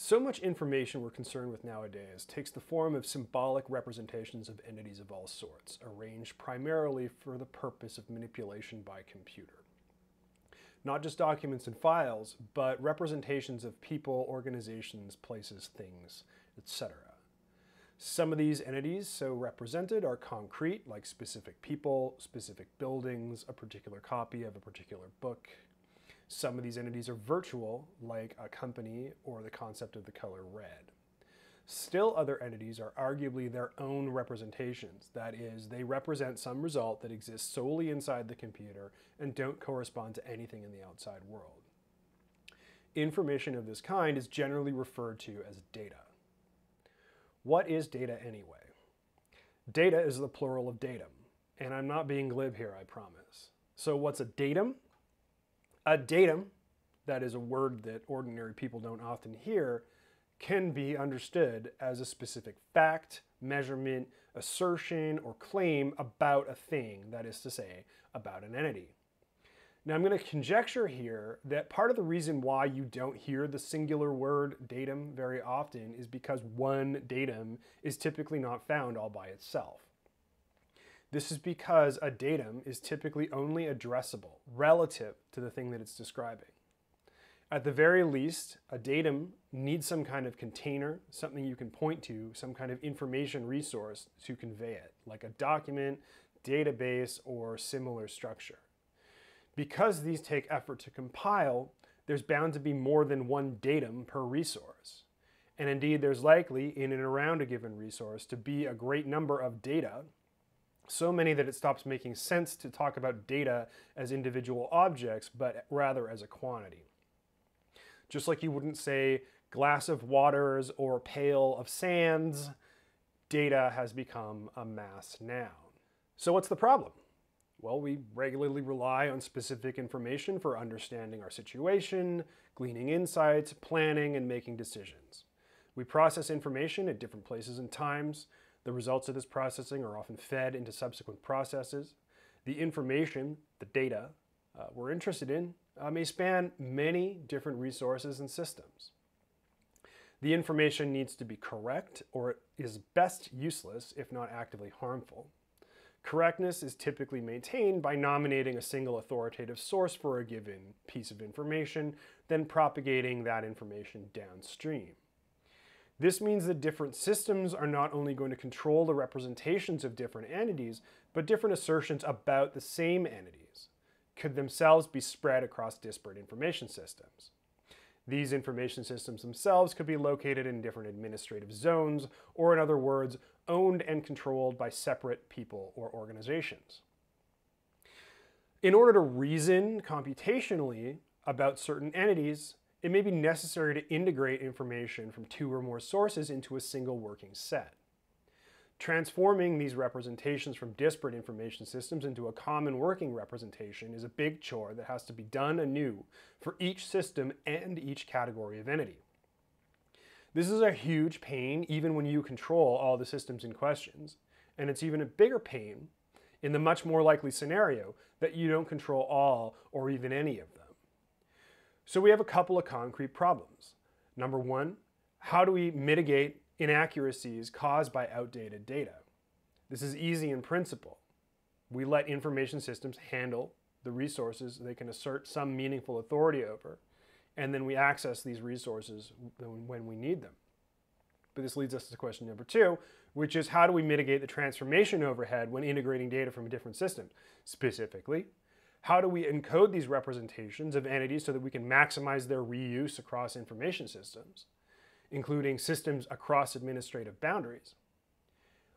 So much information we're concerned with nowadays takes the form of symbolic representations of entities of all sorts, arranged primarily for the purpose of manipulation by computer. Not just documents and files, but representations of people, organizations, places, things, etc. Some of these entities so represented are concrete, like specific people, specific buildings, a particular copy of a particular book, some of these entities are virtual, like a company or the concept of the color red. Still other entities are arguably their own representations. That is, they represent some result that exists solely inside the computer and don't correspond to anything in the outside world. Information of this kind is generally referred to as data. What is data anyway? Data is the plural of datum, and I'm not being glib here, I promise. So what's a datum? A datum, that is a word that ordinary people don't often hear, can be understood as a specific fact, measurement, assertion, or claim about a thing, that is to say, about an entity. Now I'm going to conjecture here that part of the reason why you don't hear the singular word datum very often is because one datum is typically not found all by itself. This is because a datum is typically only addressable relative to the thing that it's describing. At the very least, a datum needs some kind of container, something you can point to, some kind of information resource to convey it, like a document, database, or similar structure. Because these take effort to compile, there's bound to be more than one datum per resource. And indeed, there's likely, in and around a given resource, to be a great number of data so many that it stops making sense to talk about data as individual objects, but rather as a quantity. Just like you wouldn't say glass of waters or pail of sands, data has become a mass noun. So what's the problem? Well, we regularly rely on specific information for understanding our situation, gleaning insights, planning, and making decisions. We process information at different places and times, the results of this processing are often fed into subsequent processes. The information, the data, uh, we're interested in uh, may span many different resources and systems. The information needs to be correct or it is best useless if not actively harmful. Correctness is typically maintained by nominating a single authoritative source for a given piece of information, then propagating that information downstream. This means that different systems are not only going to control the representations of different entities, but different assertions about the same entities could themselves be spread across disparate information systems. These information systems themselves could be located in different administrative zones, or in other words, owned and controlled by separate people or organizations. In order to reason computationally about certain entities, it may be necessary to integrate information from two or more sources into a single working set. Transforming these representations from disparate information systems into a common working representation is a big chore that has to be done anew for each system and each category of entity. This is a huge pain even when you control all the systems in questions, and it's even a bigger pain in the much more likely scenario that you don't control all or even any of them. So we have a couple of concrete problems. Number one, how do we mitigate inaccuracies caused by outdated data? This is easy in principle. We let information systems handle the resources they can assert some meaningful authority over, and then we access these resources when we need them. But this leads us to question number two, which is how do we mitigate the transformation overhead when integrating data from a different system? Specifically, how do we encode these representations of entities so that we can maximize their reuse across information systems, including systems across administrative boundaries?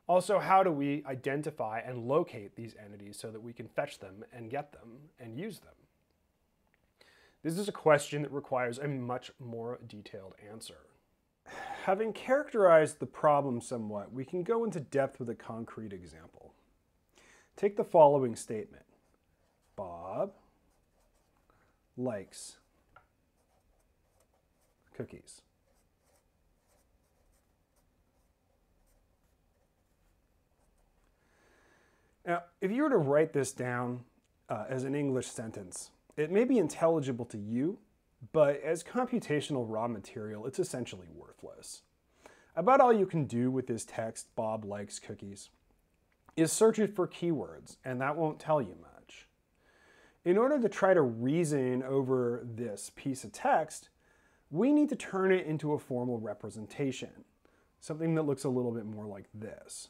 Also, how do we identify and locate these entities so that we can fetch them and get them and use them? This is a question that requires a much more detailed answer. Having characterized the problem somewhat, we can go into depth with a concrete example. Take the following statement. Bob likes cookies. Now, if you were to write this down uh, as an English sentence, it may be intelligible to you, but as computational raw material, it's essentially worthless. About all you can do with this text, Bob likes cookies, is search it for keywords, and that won't tell you much. In order to try to reason over this piece of text, we need to turn it into a formal representation, something that looks a little bit more like this.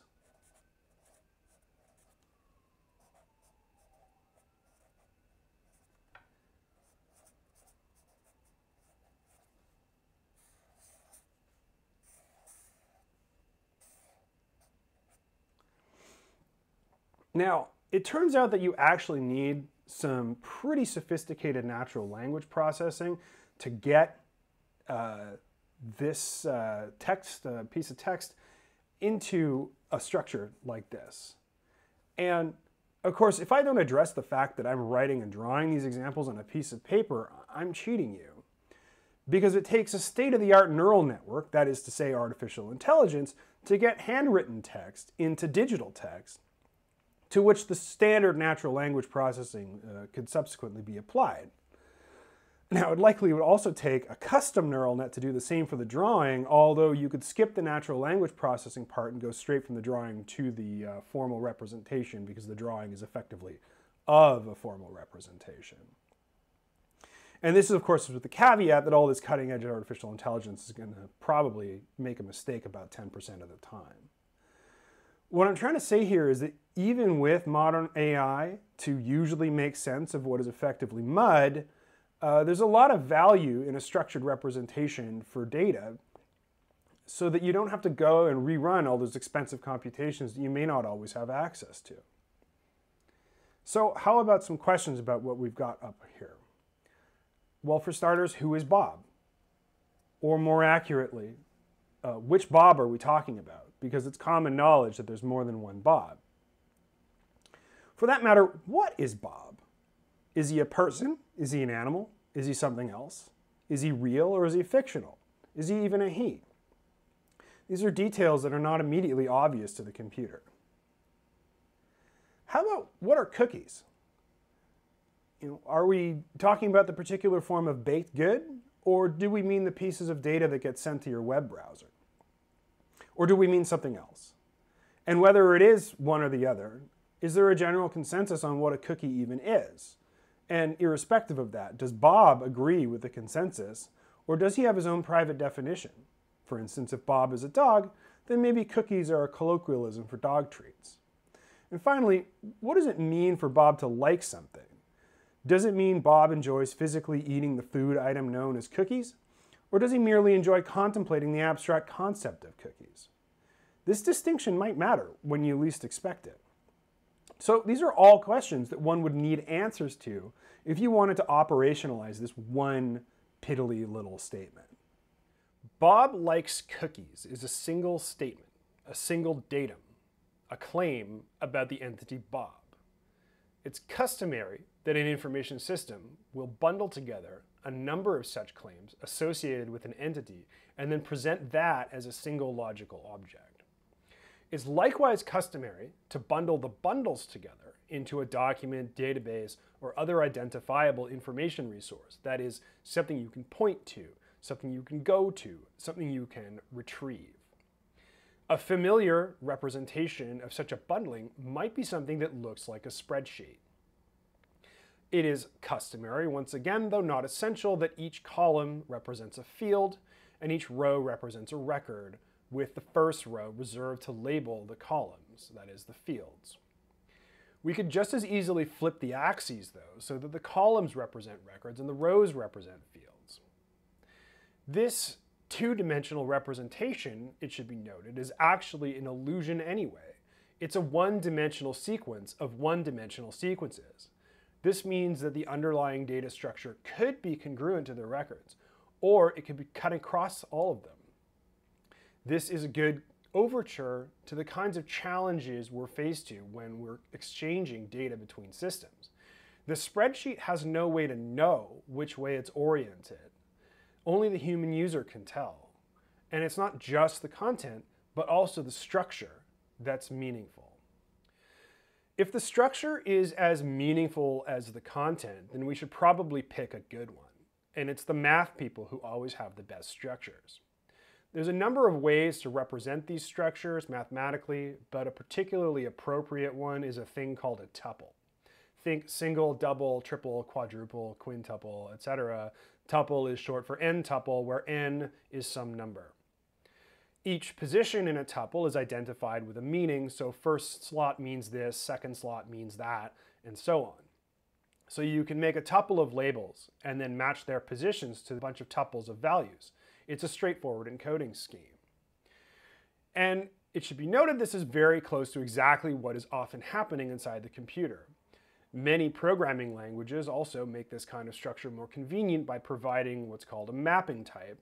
Now, it turns out that you actually need some pretty sophisticated natural language processing to get uh, this uh, text, uh, piece of text, into a structure like this. And of course, if I don't address the fact that I'm writing and drawing these examples on a piece of paper, I'm cheating you. Because it takes a state-of-the-art neural network, that is to say artificial intelligence, to get handwritten text into digital text to which the standard natural language processing uh, could subsequently be applied. Now, it likely would also take a custom neural net to do the same for the drawing, although you could skip the natural language processing part and go straight from the drawing to the uh, formal representation because the drawing is effectively of a formal representation. And this is, of course, with the caveat that all this cutting edge artificial intelligence is going to probably make a mistake about 10% of the time. What I'm trying to say here is that even with modern AI to usually make sense of what is effectively mud, uh, there's a lot of value in a structured representation for data so that you don't have to go and rerun all those expensive computations that you may not always have access to. So how about some questions about what we've got up here? Well, for starters, who is Bob? Or more accurately, uh, which Bob are we talking about? Because it's common knowledge that there's more than one Bob. For that matter, what is Bob? Is he a person? Is he an animal? Is he something else? Is he real or is he fictional? Is he even a he? These are details that are not immediately obvious to the computer. How about what are cookies? You know, are we talking about the particular form of baked good, or do we mean the pieces of data that get sent to your web browser? Or do we mean something else? And whether it is one or the other, is there a general consensus on what a cookie even is? And irrespective of that, does Bob agree with the consensus, or does he have his own private definition? For instance, if Bob is a dog, then maybe cookies are a colloquialism for dog treats. And finally, what does it mean for Bob to like something? Does it mean Bob enjoys physically eating the food item known as cookies? Or does he merely enjoy contemplating the abstract concept of cookies? This distinction might matter when you least expect it. So these are all questions that one would need answers to if you wanted to operationalize this one piddly little statement. Bob likes cookies is a single statement, a single datum, a claim about the entity Bob. It's customary that an information system will bundle together a number of such claims associated with an entity and then present that as a single logical object. It's likewise customary to bundle the bundles together into a document, database, or other identifiable information resource. That is, something you can point to, something you can go to, something you can retrieve. A familiar representation of such a bundling might be something that looks like a spreadsheet. It is customary, once again, though not essential, that each column represents a field and each row represents a record, with the first row reserved to label the columns, that is, the fields. We could just as easily flip the axes, though, so that the columns represent records and the rows represent fields. This two-dimensional representation, it should be noted, is actually an illusion anyway. It's a one-dimensional sequence of one-dimensional sequences. This means that the underlying data structure could be congruent to the records, or it could be cut across all of them. This is a good overture to the kinds of challenges we're faced to when we're exchanging data between systems. The spreadsheet has no way to know which way it's oriented. Only the human user can tell. And it's not just the content, but also the structure that's meaningful. If the structure is as meaningful as the content, then we should probably pick a good one. and it's the math people who always have the best structures. There's a number of ways to represent these structures mathematically, but a particularly appropriate one is a thing called a tuple. Think single, double, triple, quadruple, quintuple, etc. Tuple is short for n tuple, where n is some number. Each position in a tuple is identified with a meaning, so first slot means this, second slot means that, and so on. So you can make a tuple of labels and then match their positions to a bunch of tuples of values. It's a straightforward encoding scheme. And it should be noted this is very close to exactly what is often happening inside the computer. Many programming languages also make this kind of structure more convenient by providing what's called a mapping type,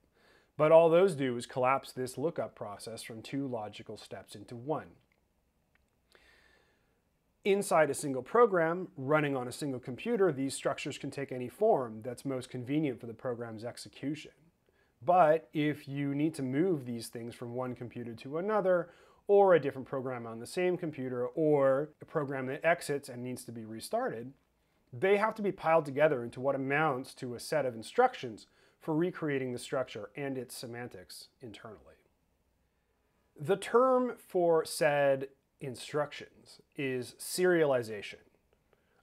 but all those do is collapse this lookup process from two logical steps into one inside a single program running on a single computer, these structures can take any form that's most convenient for the program's execution. But if you need to move these things from one computer to another, or a different program on the same computer, or a program that exits and needs to be restarted, they have to be piled together into what amounts to a set of instructions for recreating the structure and its semantics internally. The term for said instructions is serialization,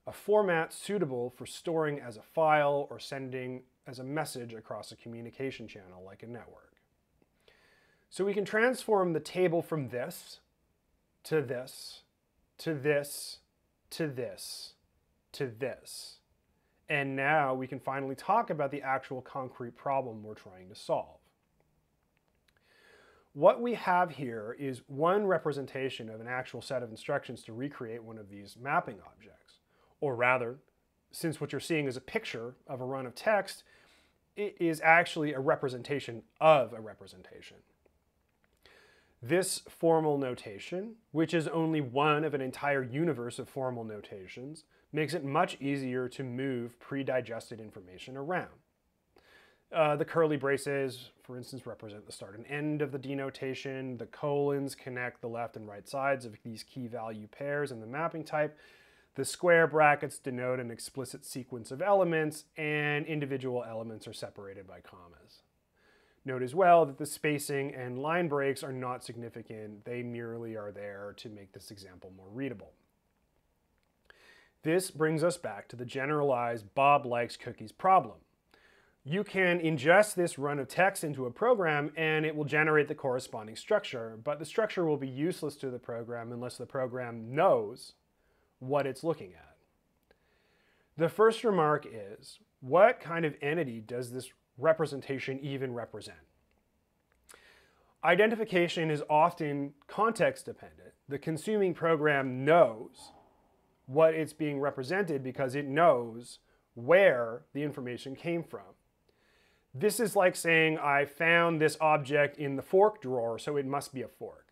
a format suitable for storing as a file or sending as a message across a communication channel like a network. So we can transform the table from this to this to this to this to this. And now we can finally talk about the actual concrete problem we're trying to solve. What we have here is one representation of an actual set of instructions to recreate one of these mapping objects. Or rather, since what you're seeing is a picture of a run of text, it is actually a representation of a representation. This formal notation, which is only one of an entire universe of formal notations, makes it much easier to move pre-digested information around. Uh, the curly braces, for instance, represent the start and end of the denotation. The colons connect the left and right sides of these key value pairs in the mapping type. The square brackets denote an explicit sequence of elements, and individual elements are separated by commas. Note as well that the spacing and line breaks are not significant. They merely are there to make this example more readable. This brings us back to the generalized Bob likes cookies problem you can ingest this run of text into a program and it will generate the corresponding structure, but the structure will be useless to the program unless the program knows what it's looking at. The first remark is, what kind of entity does this representation even represent? Identification is often context dependent. The consuming program knows what it's being represented because it knows where the information came from. This is like saying I found this object in the fork drawer, so it must be a fork.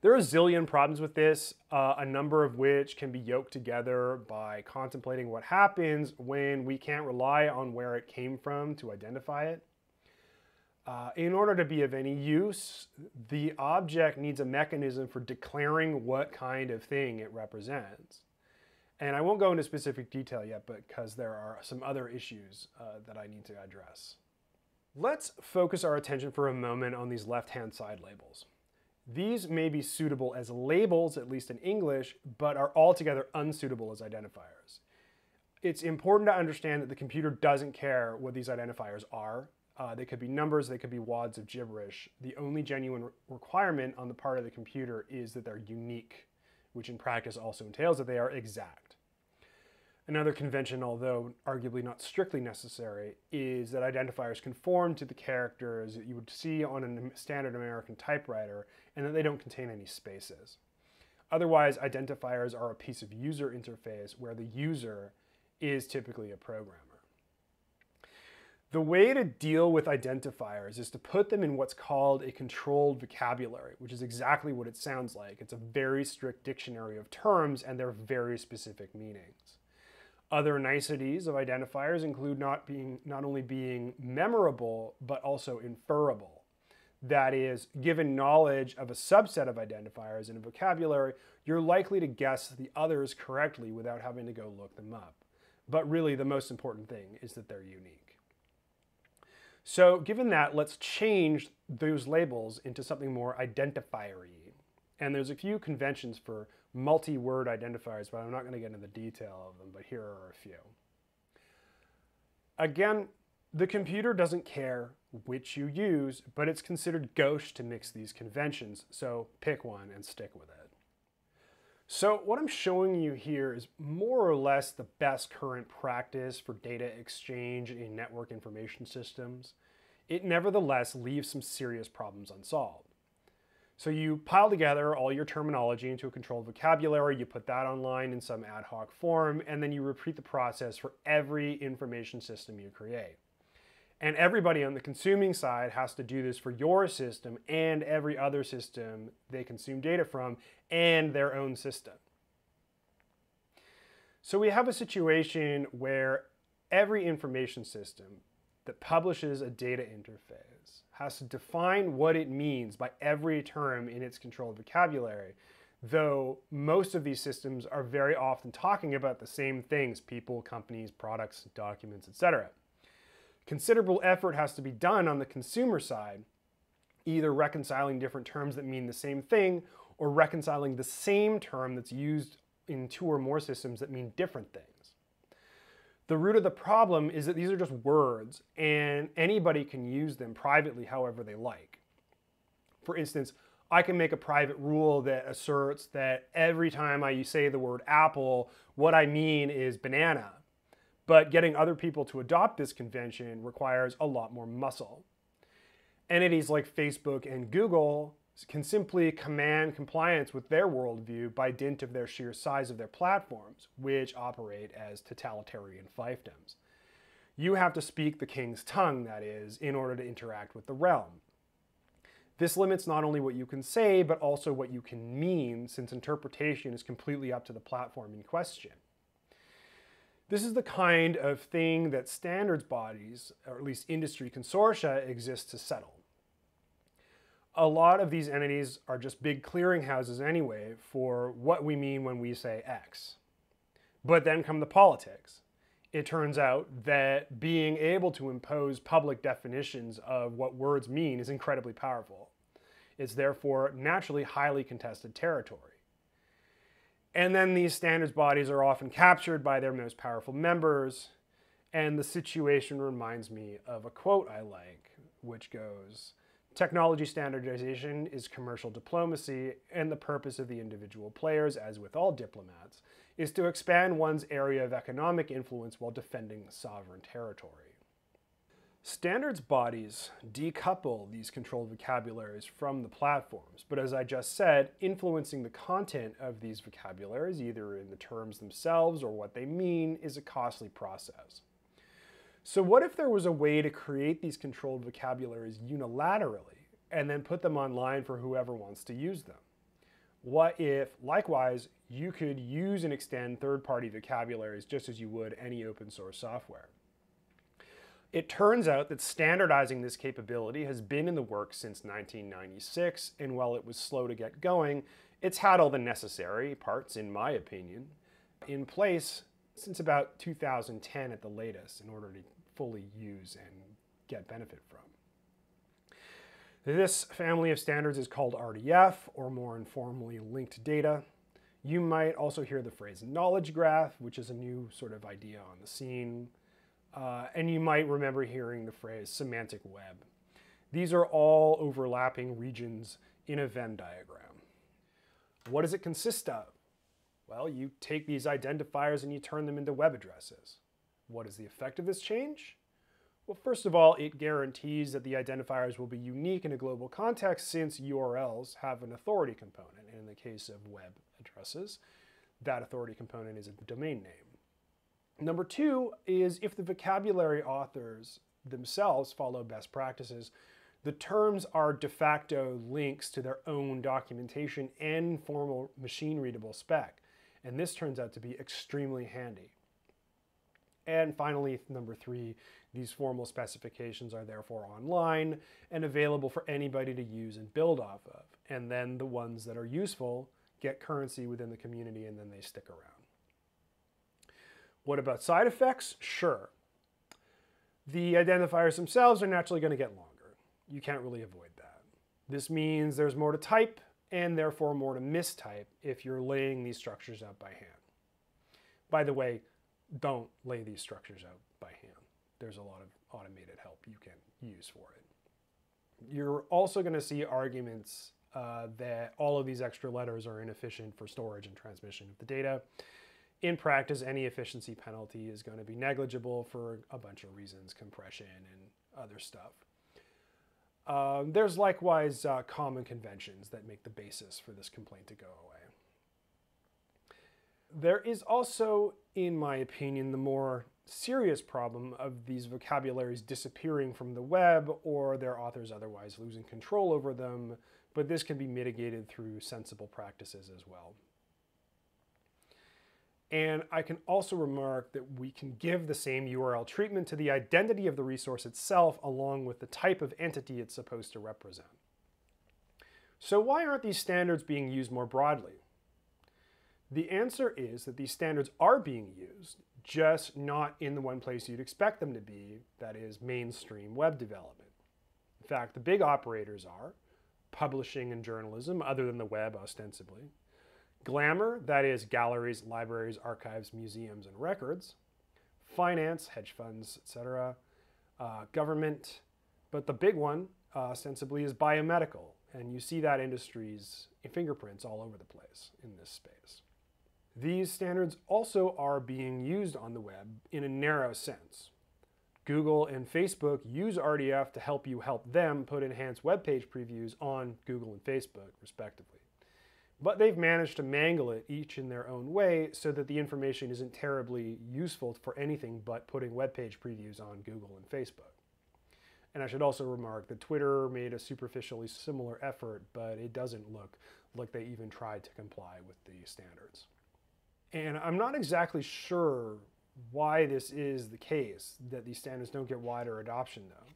There are a zillion problems with this, uh, a number of which can be yoked together by contemplating what happens when we can't rely on where it came from to identify it. Uh, in order to be of any use, the object needs a mechanism for declaring what kind of thing it represents. And I won't go into specific detail yet but because there are some other issues uh, that I need to address. Let's focus our attention for a moment on these left-hand side labels. These may be suitable as labels, at least in English, but are altogether unsuitable as identifiers. It's important to understand that the computer doesn't care what these identifiers are. Uh, they could be numbers, they could be wads of gibberish. The only genuine re requirement on the part of the computer is that they're unique, which in practice also entails that they are exact. Another convention, although arguably not strictly necessary, is that identifiers conform to the characters that you would see on a standard American typewriter and that they don't contain any spaces. Otherwise, identifiers are a piece of user interface where the user is typically a programmer. The way to deal with identifiers is to put them in what's called a controlled vocabulary, which is exactly what it sounds like. It's a very strict dictionary of terms and their very specific meanings. Other niceties of identifiers include not being not only being memorable but also inferable. That is, given knowledge of a subset of identifiers in a vocabulary, you're likely to guess the others correctly without having to go look them up. But really, the most important thing is that they're unique. So, given that, let's change those labels into something more identifier-y. And there's a few conventions for multi-word identifiers, but I'm not going to get into the detail of them, but here are a few. Again, the computer doesn't care which you use, but it's considered gauche to mix these conventions, so pick one and stick with it. So what I'm showing you here is more or less the best current practice for data exchange in network information systems. It nevertheless leaves some serious problems unsolved. So you pile together all your terminology into a controlled vocabulary, you put that online in some ad hoc form, and then you repeat the process for every information system you create. And everybody on the consuming side has to do this for your system and every other system they consume data from and their own system. So we have a situation where every information system that publishes a data interface has to define what it means by every term in its controlled vocabulary, though most of these systems are very often talking about the same things, people, companies, products, documents, etc considerable effort has to be done on the consumer side, either reconciling different terms that mean the same thing or reconciling the same term that's used in two or more systems that mean different things. The root of the problem is that these are just words and anybody can use them privately however they like. For instance, I can make a private rule that asserts that every time I say the word apple, what I mean is banana. But getting other people to adopt this convention requires a lot more muscle. Entities like Facebook and Google can simply command compliance with their worldview by dint of their sheer size of their platforms, which operate as totalitarian fiefdoms. You have to speak the king's tongue, that is, in order to interact with the realm. This limits not only what you can say, but also what you can mean, since interpretation is completely up to the platform in question. This is the kind of thing that standards bodies, or at least industry consortia, exist to settle. A lot of these entities are just big clearinghouses anyway for what we mean when we say X. But then come the politics. It turns out that being able to impose public definitions of what words mean is incredibly powerful. It's therefore naturally highly contested territory. And then these standards bodies are often captured by their most powerful members. And the situation reminds me of a quote I like, which goes Technology standardization is commercial diplomacy, and the purpose of the individual players, as with all diplomats, is to expand one's area of economic influence while defending sovereign territory. Standards bodies decouple these controlled vocabularies from the platforms, but as I just said, influencing the content of these vocabularies, either in the terms themselves or what they mean, is a costly process. So what if there was a way to create these controlled vocabularies unilaterally and then put them online for whoever wants to use them? What if, likewise, you could use and extend third-party vocabularies just as you would any open source software? It turns out that standardizing this capability has been in the works since 1996, and while it was slow to get going, it's had all the necessary parts, in my opinion, in place since about 2010 at the latest in order to fully use and get benefit from. This family of standards is called RDF, or more informally, linked data. You might also hear the phrase knowledge graph, which is a new sort of idea on the scene. Uh, and you might remember hearing the phrase semantic web. These are all overlapping regions in a Venn diagram. What does it consist of? Well, you take these identifiers and you turn them into web addresses. What is the effect of this change? Well, first of all, it guarantees that the identifiers will be unique in a global context since URLs have an authority component. And in the case of web addresses, that authority component is a domain name. Number two is if the vocabulary authors themselves follow best practices, the terms are de facto links to their own documentation and formal machine readable spec. And this turns out to be extremely handy. And finally, number three, these formal specifications are therefore online and available for anybody to use and build off of. And then the ones that are useful get currency within the community and then they stick around. What about side effects? Sure. The identifiers themselves are naturally going to get longer. You can't really avoid that. This means there's more to type and therefore more to mistype if you're laying these structures out by hand. By the way, don't lay these structures out by hand. There's a lot of automated help you can use for it. You're also going to see arguments uh, that all of these extra letters are inefficient for storage and transmission of the data. In practice, any efficiency penalty is going to be negligible for a bunch of reasons, compression and other stuff. Um, there's likewise uh, common conventions that make the basis for this complaint to go away. There is also, in my opinion, the more serious problem of these vocabularies disappearing from the web or their authors otherwise losing control over them, but this can be mitigated through sensible practices as well. And I can also remark that we can give the same URL treatment to the identity of the resource itself along with the type of entity it's supposed to represent. So why aren't these standards being used more broadly? The answer is that these standards are being used, just not in the one place you'd expect them to be, that is mainstream web development. In fact, the big operators are publishing and journalism, other than the web ostensibly, Glamour, that is galleries, libraries, archives, museums, and records. Finance, hedge funds, etc. Uh, government, but the big one, uh, ostensibly, is biomedical. And you see that industry's fingerprints all over the place in this space. These standards also are being used on the web in a narrow sense. Google and Facebook use RDF to help you help them put enhanced web page previews on Google and Facebook, respectively. But they've managed to mangle it each in their own way so that the information isn't terribly useful for anything but putting web page previews on Google and Facebook. And I should also remark that Twitter made a superficially similar effort, but it doesn't look like they even tried to comply with the standards. And I'm not exactly sure why this is the case, that these standards don't get wider adoption though.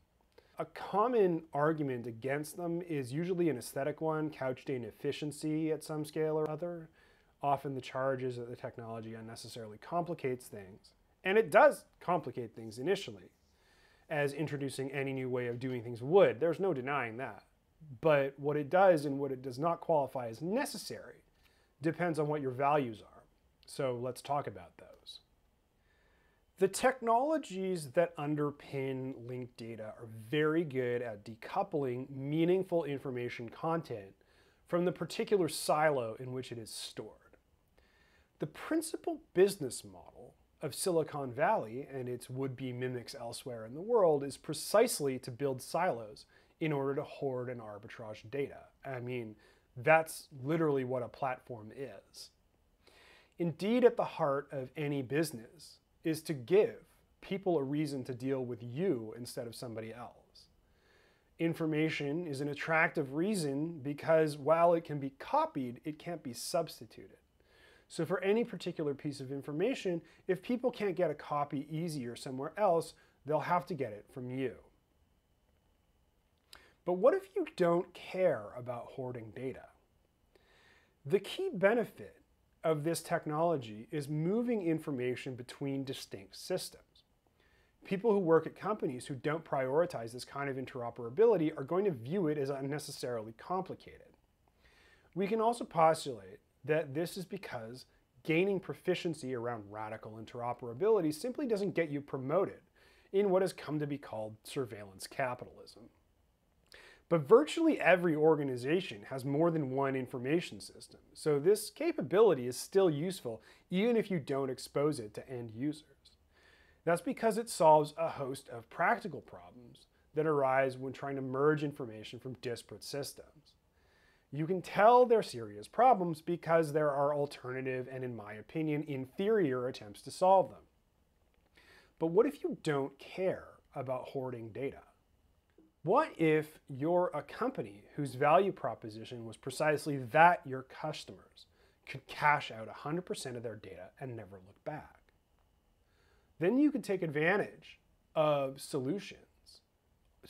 A common argument against them is usually an aesthetic one, couched in efficiency at some scale or other. Often the charge is that the technology unnecessarily complicates things. And it does complicate things initially, as introducing any new way of doing things would. There's no denying that. But what it does and what it does not qualify as necessary depends on what your values are. So let's talk about those. The technologies that underpin linked data are very good at decoupling meaningful information content from the particular silo in which it is stored. The principal business model of Silicon Valley and its would-be mimics elsewhere in the world is precisely to build silos in order to hoard and arbitrage data. I mean, that's literally what a platform is. Indeed, at the heart of any business is to give people a reason to deal with you instead of somebody else. Information is an attractive reason because while it can be copied, it can't be substituted. So for any particular piece of information, if people can't get a copy easier somewhere else, they'll have to get it from you. But what if you don't care about hoarding data? The key benefit of this technology is moving information between distinct systems. People who work at companies who don't prioritize this kind of interoperability are going to view it as unnecessarily complicated. We can also postulate that this is because gaining proficiency around radical interoperability simply doesn't get you promoted in what has come to be called surveillance capitalism. But virtually every organization has more than one information system, so this capability is still useful even if you don't expose it to end users. That's because it solves a host of practical problems that arise when trying to merge information from disparate systems. You can tell they're serious problems because there are alternative and, in my opinion, inferior attempts to solve them. But what if you don't care about hoarding data? What if you're a company whose value proposition was precisely that your customers could cash out 100% of their data and never look back? Then you could take advantage of solutions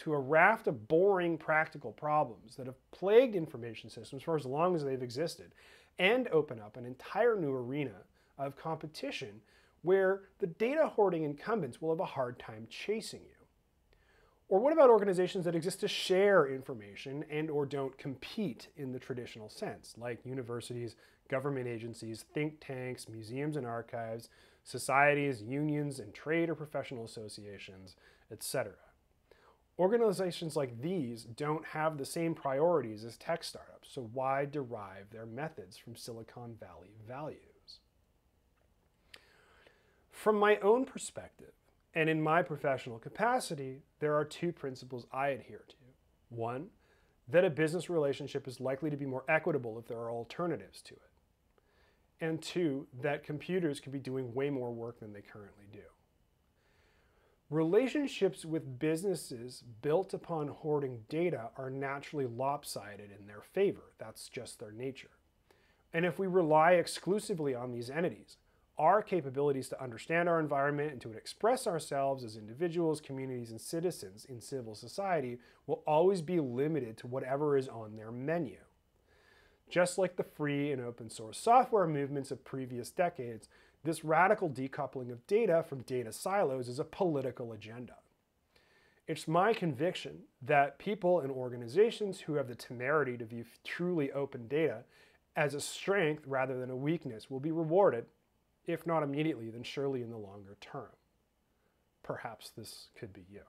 to a raft of boring practical problems that have plagued information systems for as long as they've existed and open up an entire new arena of competition where the data hoarding incumbents will have a hard time chasing you? Or what about organizations that exist to share information and or don't compete in the traditional sense, like universities, government agencies, think tanks, museums and archives, societies, unions, and trade or professional associations, etc. Organizations like these don't have the same priorities as tech startups, so why derive their methods from Silicon Valley values? From my own perspective, and in my professional capacity, there are two principles I adhere to. One, that a business relationship is likely to be more equitable if there are alternatives to it. And two, that computers can be doing way more work than they currently do. Relationships with businesses built upon hoarding data are naturally lopsided in their favor. That's just their nature. And if we rely exclusively on these entities, our capabilities to understand our environment and to express ourselves as individuals, communities, and citizens in civil society will always be limited to whatever is on their menu. Just like the free and open source software movements of previous decades, this radical decoupling of data from data silos is a political agenda. It's my conviction that people and organizations who have the temerity to view truly open data as a strength rather than a weakness will be rewarded if not immediately, then surely in the longer term. Perhaps this could be you.